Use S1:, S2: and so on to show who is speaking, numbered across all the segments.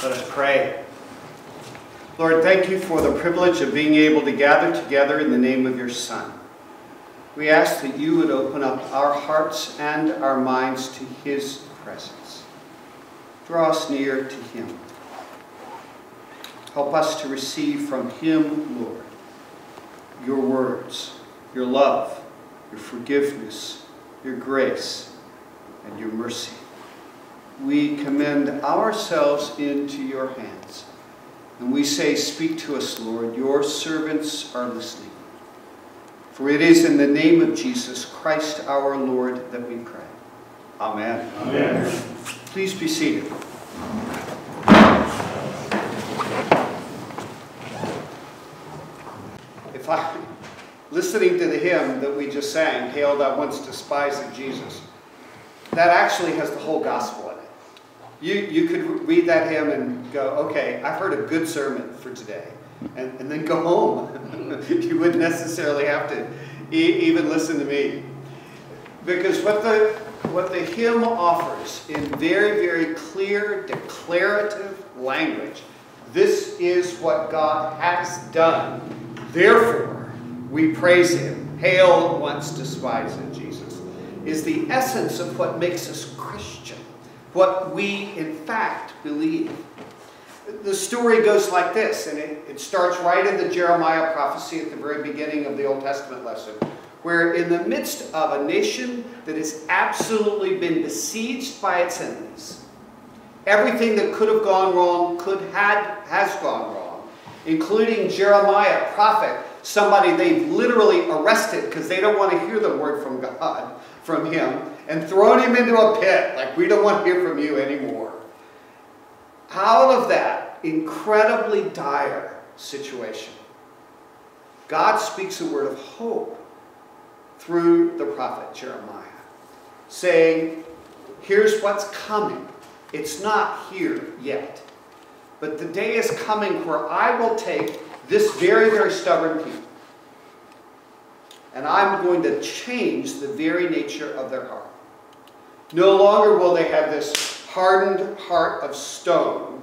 S1: Let us pray. Lord, thank you for the privilege of being able to gather together in the name of your Son. We ask that you would open up our hearts and our minds to his presence. Draw us near to him. Help us to receive from him, Lord, your words, your love, your forgiveness, your grace, and your mercy. We commend ourselves into your hands. And we say, Speak to us, Lord. Your servants are listening. For it is in the name of Jesus Christ our Lord that we pray. Amen.
S2: Amen.
S1: Please be seated. If I, listening to the hymn that we just sang, Hail Thou Once Despised Jesus, that actually has the whole gospel. You, you could read that hymn and go, okay, I've heard a good sermon for today, and, and then go home. you wouldn't necessarily have to e even listen to me. Because what the, what the hymn offers in very, very clear, declarative language, this is what God has done. Therefore, we praise him. Hail once despised Jesus, is the essence of what makes us what we in fact believe. The story goes like this, and it, it starts right in the Jeremiah prophecy at the very beginning of the Old Testament lesson, where in the midst of a nation that has absolutely been besieged by its enemies, everything that could have gone wrong could had has gone wrong, including Jeremiah, prophet, somebody they've literally arrested because they don't want to hear the word from God, from him, and thrown him into a pit, like we don't want to hear from you anymore. Out of that incredibly dire situation, God speaks a word of hope through the prophet Jeremiah, saying, Here's what's coming. It's not here yet. But the day is coming where I will take this very, very stubborn people and I'm going to change the very nature of their heart. No longer will they have this hardened heart of stone,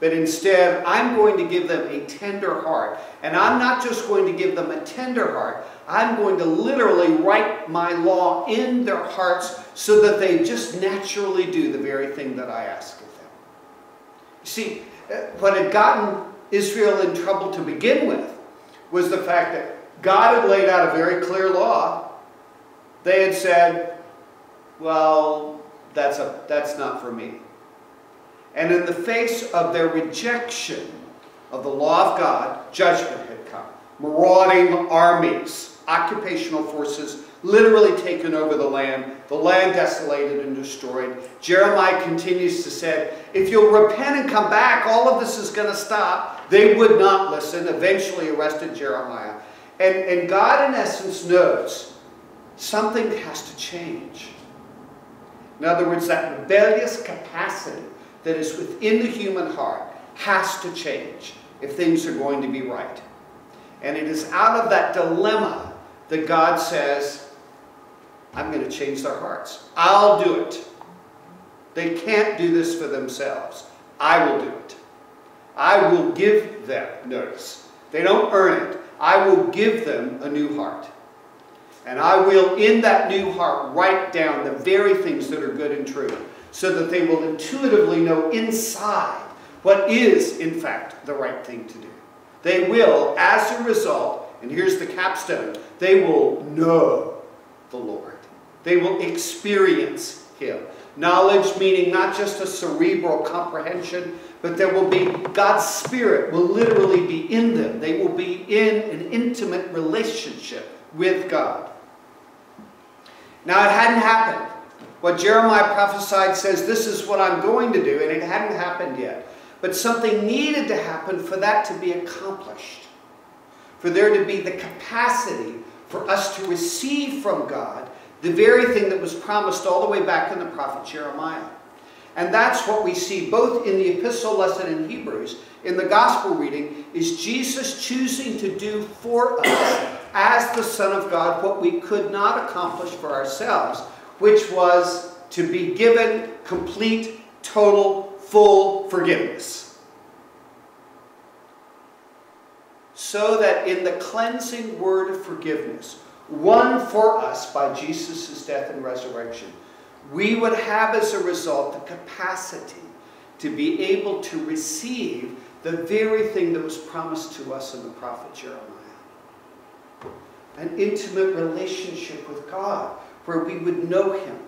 S1: but instead I'm going to give them a tender heart. And I'm not just going to give them a tender heart, I'm going to literally write my law in their hearts so that they just naturally do the very thing that I ask of them. You see, uh, what had gotten Israel in trouble to begin with was the fact that God had laid out a very clear law. They had said, well, that's, a, that's not for me. And in the face of their rejection of the law of God, judgment had come. Marauding armies, occupational forces literally taken over the land, the land desolated and destroyed. Jeremiah continues to say, if you'll repent and come back, all of this is going to stop. They would not listen, eventually arrested Jeremiah. And, and God, in essence, knows something has to change. In other words, that rebellious capacity that is within the human heart has to change if things are going to be right. And it is out of that dilemma that God says, I'm going to change their hearts. I'll do it. They can't do this for themselves. I will do it. I will give them notice. They don't earn it. I will give them a new heart. And I will, in that new heart, write down the very things that are good and true, so that they will intuitively know inside what is, in fact, the right thing to do. They will, as a result, and here's the capstone, they will know the Lord. They will experience Him. Knowledge meaning not just a cerebral comprehension, but there will be, God's Spirit will literally be in them. They will be in an intimate relationship with God. Now, it hadn't happened. What Jeremiah prophesied says, this is what I'm going to do, and it hadn't happened yet. But something needed to happen for that to be accomplished. For there to be the capacity for us to receive from God the very thing that was promised all the way back in the prophet Jeremiah. And that's what we see both in the epistle lesson in Hebrews, in the gospel reading, is Jesus choosing to do for us, as the Son of God what we could not accomplish for ourselves, which was to be given complete, total, full forgiveness. So that in the cleansing word of forgiveness, won for us by Jesus' death and resurrection, we would have as a result the capacity to be able to receive the very thing that was promised to us in the prophet Jeremiah. An intimate relationship with God where we would know Him,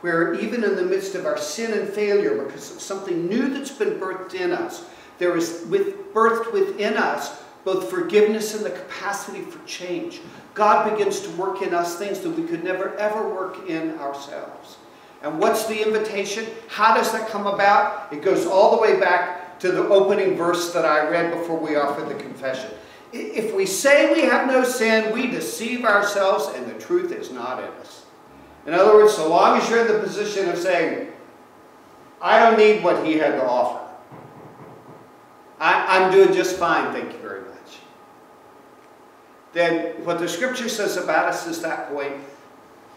S1: where even in the midst of our sin and failure, because of something new that's been birthed in us, there is with, birthed within us both forgiveness and the capacity for change. God begins to work in us things that we could never ever work in ourselves. And what's the invitation? How does that come about? It goes all the way back to the opening verse that I read before we offered the confession. If we say we have no sin, we deceive ourselves and the truth is not in us. In other words, so long as you're in the position of saying, I don't need what he had to offer. I, am doing just fine, thank you very much. Then what the scripture says about us is that point,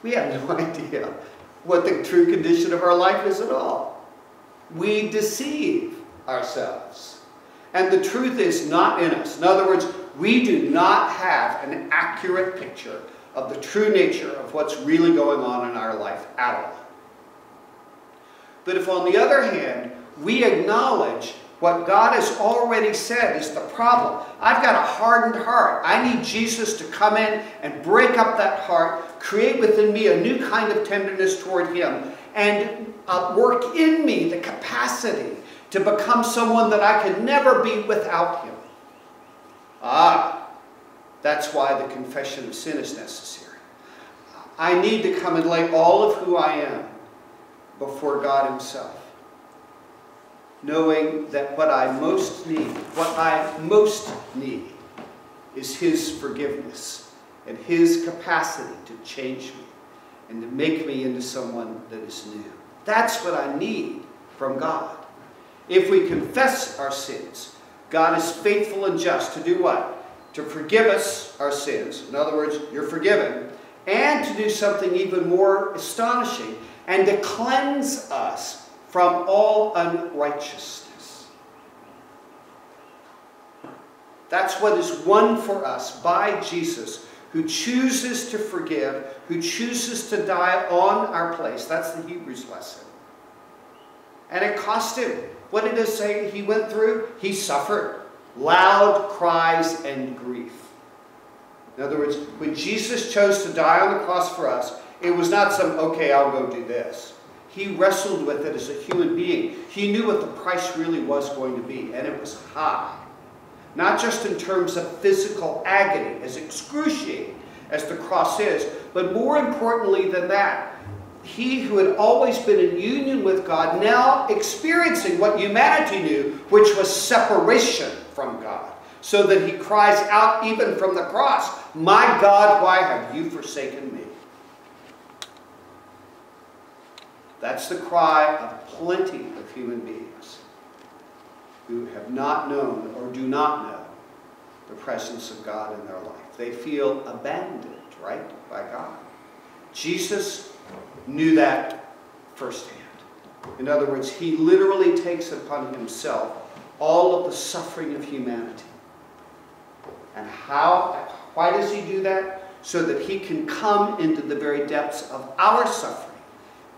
S1: we have no idea what the true condition of our life is at all. We deceive ourselves. And the truth is not in us. In other words, we do not have an accurate picture of the true nature of what's really going on in our life at all. But if, on the other hand, we acknowledge what God has already said is the problem. I've got a hardened heart. I need Jesus to come in and break up that heart, create within me a new kind of tenderness toward Him, and uh, work in me the capacity to become someone that I could never be without Him. That's why the confession of sin is necessary. I need to come and lay all of who I am before God Himself, knowing that what I most need, what I most need, is His forgiveness and His capacity to change me and to make me into someone that is new. That's what I need from God. If we confess our sins, God is faithful and just to do what? To forgive us our sins. In other words, you're forgiven. And to do something even more astonishing and to cleanse us from all unrighteousness. That's what is won for us by Jesus, who chooses to forgive, who chooses to die on our place. That's the Hebrews lesson. And it cost him. What did it say he went through? He suffered loud cries and grief. In other words, when Jesus chose to die on the cross for us, it was not some, okay, I'll go do this. He wrestled with it as a human being. He knew what the price really was going to be, and it was high. Not just in terms of physical agony, as excruciating as the cross is, but more importantly than that, he who had always been in union with God, now experiencing what humanity knew, which was separation. So that he cries out even from the cross, My God, why have you forsaken me? That's the cry of plenty of human beings who have not known or do not know the presence of God in their life. They feel abandoned, right, by God. Jesus knew that firsthand. In other words, he literally takes upon himself all of the suffering of humanity. And how, why does he do that? So that he can come into the very depths of our suffering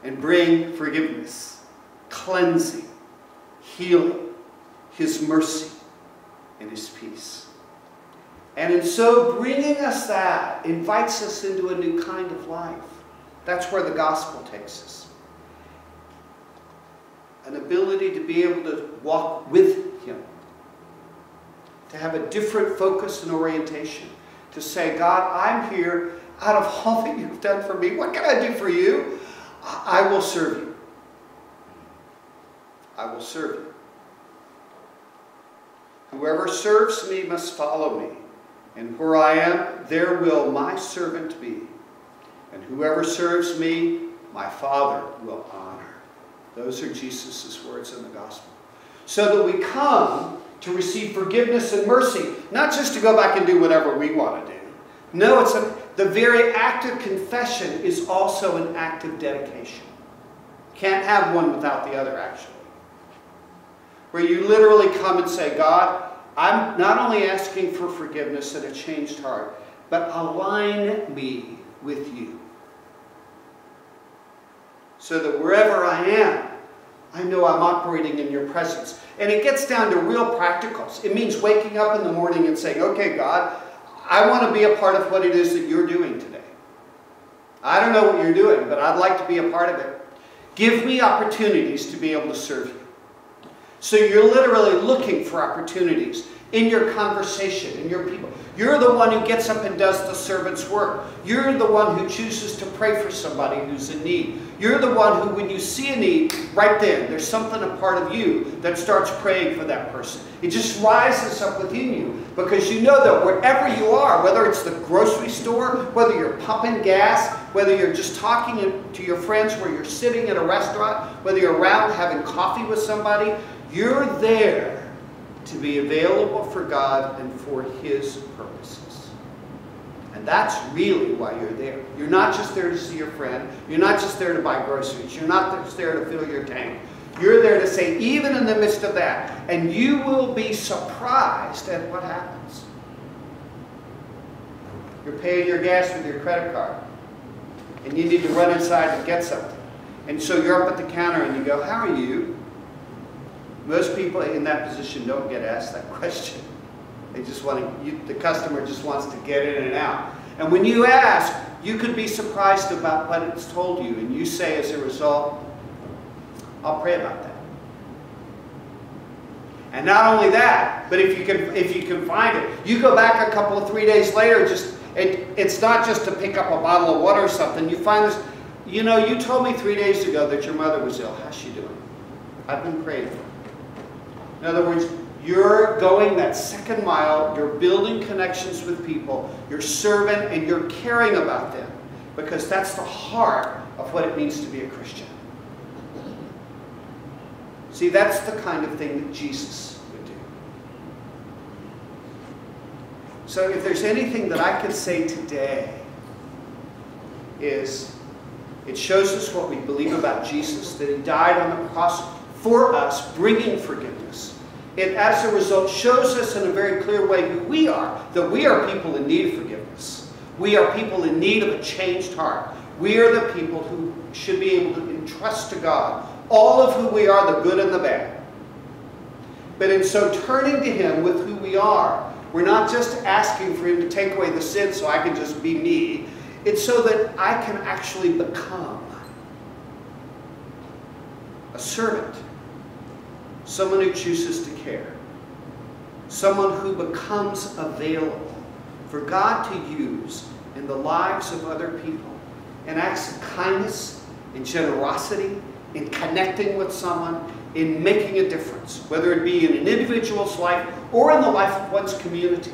S1: and bring forgiveness, cleansing, healing, his mercy, and his peace. And in so bringing us that, invites us into a new kind of life. That's where the gospel takes us. An ability to be able to walk with Him, to have a different focus and orientation, to say, God, I'm here out of all that you've done for me. What can I do for you? I will serve you. I will serve you. Whoever serves me must follow me, and where I am, there will my servant be. And whoever serves me, my Father will honor. Those are Jesus' words in the gospel. So that we come to receive forgiveness and mercy, not just to go back and do whatever we want to do. No, it's a, the very act of confession is also an act of dedication. Can't have one without the other, actually. Where you literally come and say, God, I'm not only asking for forgiveness and a changed heart, but align me with you. So that wherever I am, Know I'm operating in your presence. And it gets down to real practicals. It means waking up in the morning and saying, okay, God, I want to be a part of what it is that you're doing today. I don't know what you're doing, but I'd like to be a part of it. Give me opportunities to be able to serve you. So you're literally looking for opportunities in your conversation, in your people. You're the one who gets up and does the servant's work. You're the one who chooses to pray for somebody who's in need. You're the one who, when you see a need, right then, there's something a part of you that starts praying for that person. It just rises up within you because you know that wherever you are, whether it's the grocery store, whether you're pumping gas, whether you're just talking to your friends, where you're sitting in a restaurant, whether you're around having coffee with somebody, you're there to be available for God and for His purposes. And that's really why you're there. You're not just there to see your friend. You're not just there to buy groceries. You're not just there to fill your tank. You're there to say, even in the midst of that, and you will be surprised at what happens. You're paying your gas with your credit card, and you need to run inside and get something. And so you're up at the counter and you go, how are you? Most people in that position don't get asked that question. They just want to, you, the customer just wants to get in and out. And when you ask, you could be surprised about what it's told you. And you say as a result, I'll pray about that. And not only that, but if you can, if you can find it, you go back a couple of three days later, just it, it's not just to pick up a bottle of water or something. You find this, you know, you told me three days ago that your mother was ill. How's she doing? I've been praying for her. In other words, you're going that second mile, you're building connections with people, you're serving and you're caring about them because that's the heart of what it means to be a Christian. See, that's the kind of thing that Jesus would do. So if there's anything that I could say today is it shows us what we believe about Jesus, that he died on the cross for us, bringing forgiveness. It, as a result, shows us in a very clear way who we are, that we are people in need of forgiveness. We are people in need of a changed heart. We are the people who should be able to entrust to God all of who we are, the good and the bad. But in so turning to Him with who we are, we're not just asking for Him to take away the sin so I can just be me. It's so that I can actually become a servant someone who chooses to care, someone who becomes available for God to use in the lives of other people in acts of kindness, in generosity, in connecting with someone, in making a difference, whether it be in an individual's life or in the life of one's community.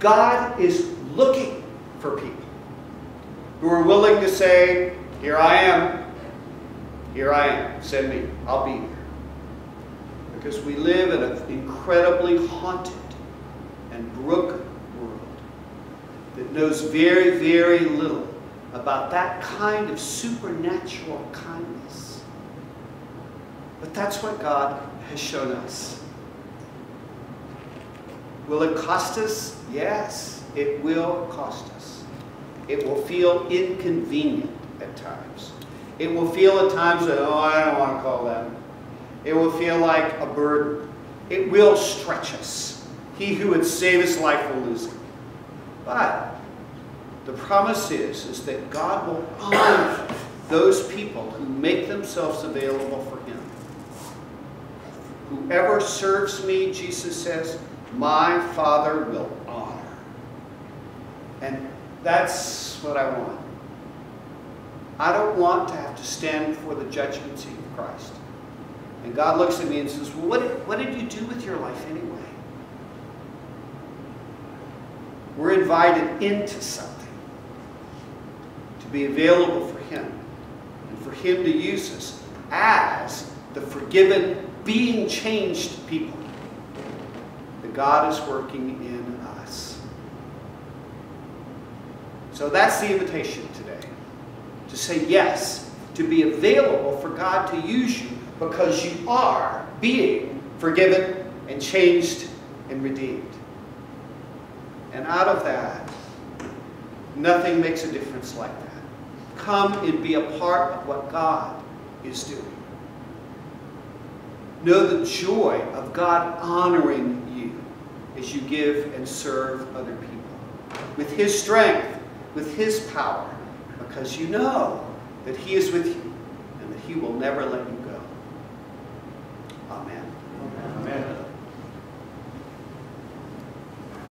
S1: God is looking for people who are willing to say, Here I am, here I am, send me, I'll be because we live in an incredibly haunted and broken world that knows very, very little about that kind of supernatural kindness. But that's what God has shown us. Will it cost us? Yes, it will cost us. It will feel inconvenient at times. It will feel at times that, oh, I don't want to call them it will feel like a burden. It will stretch us. He who would save his life will lose it. But the promise is, is that God will honor those people who make themselves available for him. Whoever serves me, Jesus says, my Father will honor. And that's what I want. I don't want to have to stand before the judgment seat of Christ. And God looks at me and says, well, what did, what did you do with your life anyway? We're invited into something to be available for Him and for Him to use us as the forgiven, being changed people that God is working in us. So that's the invitation today. To say yes, to be available for God to use you because you are being forgiven and changed and redeemed. And out of that, nothing makes a difference like that. Come and be a part of what God is doing. Know the joy of God honoring you as you give and serve other people. With His strength, with His power, because you know that He is with you and that He will never let you.